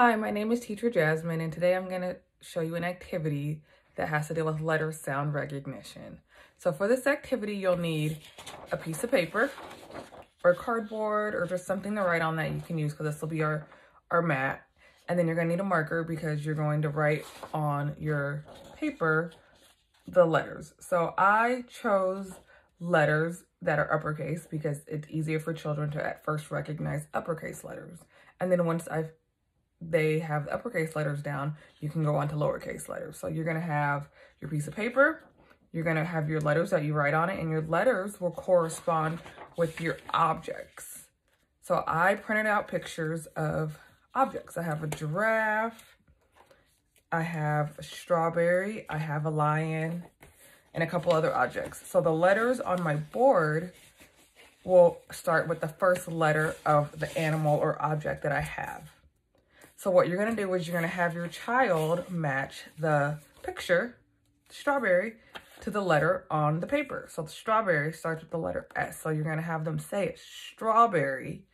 Hi, my name is Teacher Jazmine, and today I'm going to show you an activity that has to deal with letter sound recognition. So for this activity, you'll need a piece of paper or cardboard or just something to write on that you can use because this will be our, our mat. And then you're going to need a marker because you're going to write on your paper the letters. So I chose letters that are uppercase because it's easier for children to at first recognize uppercase letters. And then once I've they have the uppercase letters down, you can go on to lowercase letters. So you're gonna have your piece of paper, you're gonna have your letters that you write on it, and your letters will correspond with your objects. So I printed out pictures of objects. I have a giraffe, I have a strawberry, I have a lion, and a couple other objects. So the letters on my board will start with the first letter of the animal or object that I have. So what you're gonna do is you're gonna have your child match the picture, strawberry, to the letter on the paper. So the strawberry starts with the letter S. So you're gonna have them say it, strawberry,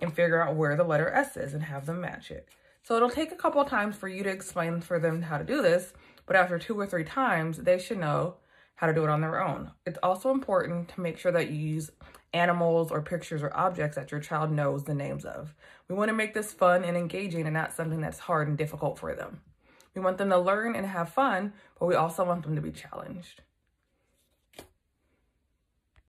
and figure out where the letter S is and have them match it. So it'll take a couple of times for you to explain for them how to do this, but after two or three times, they should know how to do it on their own. It's also important to make sure that you use animals or pictures or objects that your child knows the names of. We want to make this fun and engaging and not something that's hard and difficult for them. We want them to learn and have fun, but we also want them to be challenged.